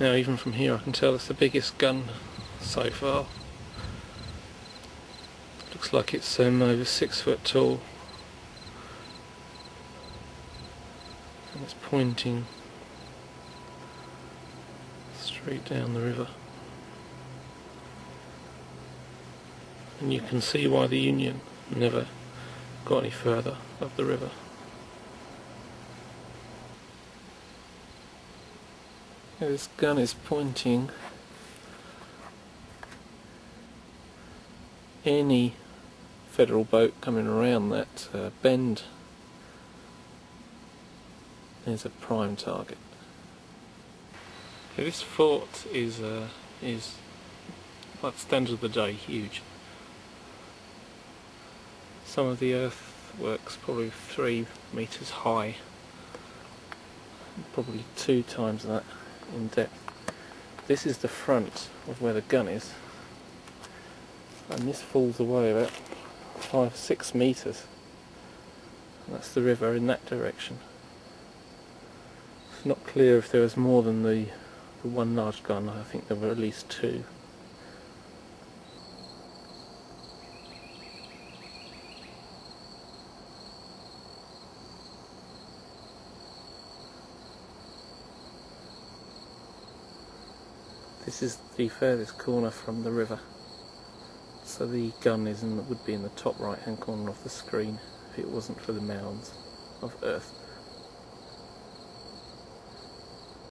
Now even from here I can tell it's the biggest gun so far. Looks like it's um, over six foot tall. And it's pointing straight down the river. And you can see why the Union never got any further up the river. This gun is pointing any federal boat coming around that uh, bend is a prime target. This fort is uh, is like standard of the day huge. Some of the earthworks probably three meters high, probably two times that in depth. This is the front of where the gun is, and this falls away about five, six meters. That's the river in that direction. It's not clear if there was more than the, the one large gun. I think there were at least two. This is the furthest corner from the river. So the gun is in, would be in the top right hand corner of the screen if it wasn't for the mounds of earth.